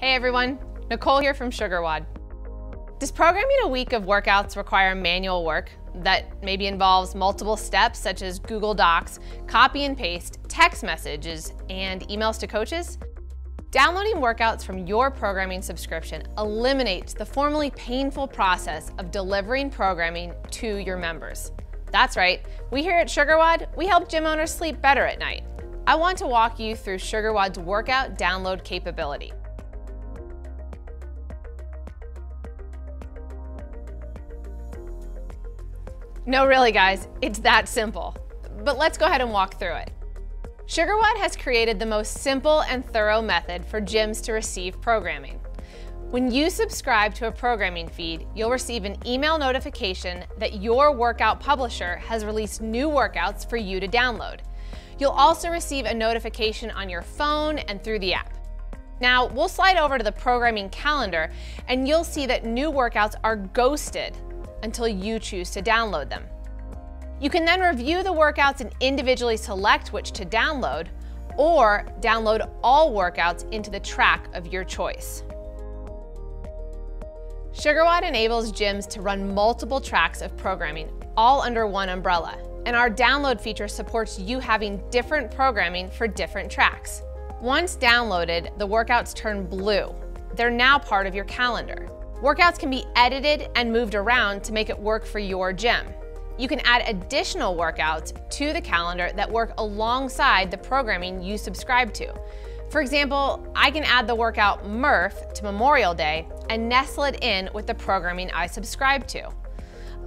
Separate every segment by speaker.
Speaker 1: Hey everyone, Nicole here from SugarWOD. Does programming a week of workouts require manual work that maybe involves multiple steps such as Google Docs, copy and paste, text messages, and emails to coaches? Downloading workouts from your programming subscription eliminates the formerly painful process of delivering programming to your members. That's right, we here at SugarWOD, we help gym owners sleep better at night. I want to walk you through SugarWOD's workout download capability. No, really guys, it's that simple. But let's go ahead and walk through it. SugarWOD has created the most simple and thorough method for gyms to receive programming. When you subscribe to a programming feed, you'll receive an email notification that your workout publisher has released new workouts for you to download. You'll also receive a notification on your phone and through the app. Now, we'll slide over to the programming calendar and you'll see that new workouts are ghosted until you choose to download them. You can then review the workouts and individually select which to download, or download all workouts into the track of your choice. SugarWOD enables gyms to run multiple tracks of programming all under one umbrella, and our download feature supports you having different programming for different tracks. Once downloaded, the workouts turn blue. They're now part of your calendar. Workouts can be edited and moved around to make it work for your gym. You can add additional workouts to the calendar that work alongside the programming you subscribe to. For example, I can add the workout Murph to Memorial Day and nestle it in with the programming I subscribe to.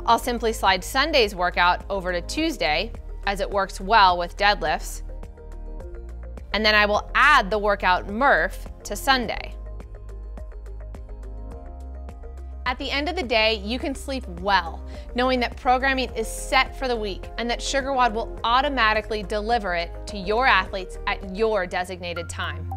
Speaker 1: I'll simply slide Sunday's workout over to Tuesday as it works well with deadlifts. And then I will add the workout Murph to Sunday. At the end of the day, you can sleep well, knowing that programming is set for the week and that SugarWOD will automatically deliver it to your athletes at your designated time.